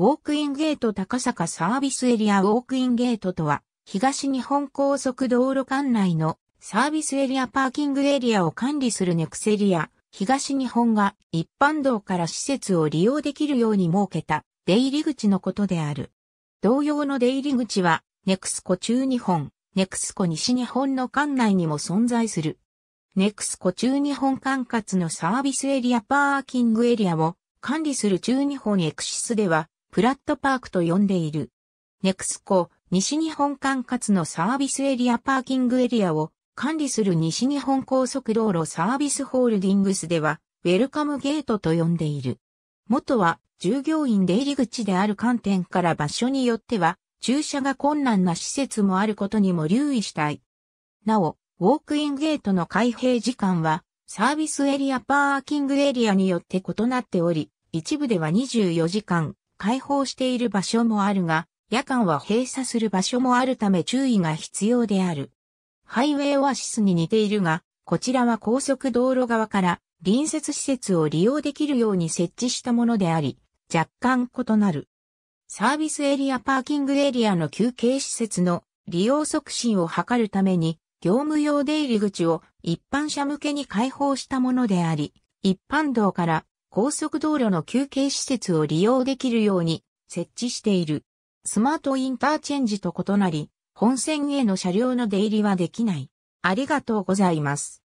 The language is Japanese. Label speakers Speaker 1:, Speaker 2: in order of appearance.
Speaker 1: ウォークインゲート高坂サービスエリアウォークインゲートとは、東日本高速道路管内のサービスエリアパーキングエリアを管理するネクセリア、東日本が一般道から施設を利用できるように設けた出入り口のことである。同様の出入り口は、ネクスコ中日本、ネクスコ西日本の管内にも存在する。ネクスコ中日本管轄のサービスエリアパーキングエリアを管理する中日本エクシスでは、プラットパークと呼んでいる。ネクスコ西日本管轄のサービスエリアパーキングエリアを管理する西日本高速道路サービスホールディングスでは、ウェルカムゲートと呼んでいる。元は従業員出入り口である観点から場所によっては、駐車が困難な施設もあることにも留意したい。なお、ウォークインゲートの開閉時間は、サービスエリアパーキングエリアによって異なっており、一部では24時間開放している場所もあるが、夜間は閉鎖する場所もあるため注意が必要である。ハイウェイオアシスに似ているが、こちらは高速道路側から隣接施設を利用できるように設置したものであり、若干異なる。サービスエリアパーキングエリアの休憩施設の利用促進を図るために、業務用出入り口を一般車向けに開放したものであり、一般道から高速道路の休憩施設を利用できるように設置している。スマートインターチェンジと異なり、本線への車両の出入りはできない。ありがとうございます。